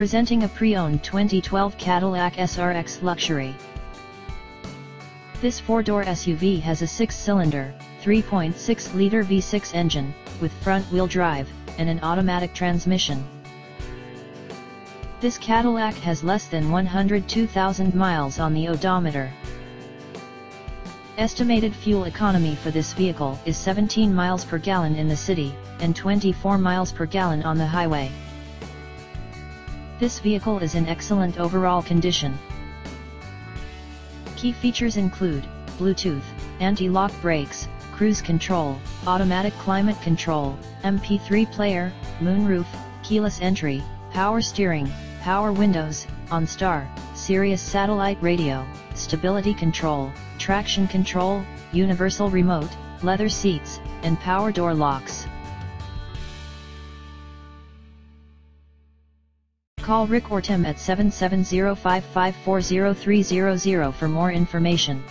Presenting a pre-owned 2012 Cadillac SRX Luxury. This four-door SUV has a six-cylinder, 3.6-liter V6 engine, with front-wheel drive, and an automatic transmission. This Cadillac has less than 102,000 miles on the odometer. Estimated fuel economy for this vehicle is 17 miles per gallon in the city, and 24 miles per gallon on the highway. This vehicle is in excellent overall condition. Key features include, Bluetooth, anti-lock brakes, cruise control, automatic climate control, MP3 player, moonroof, keyless entry, power steering, power windows, OnStar, Sirius satellite radio, stability control, traction control, universal remote, leather seats, and power door locks. Call Rick or Tim at 770-5540300 for more information.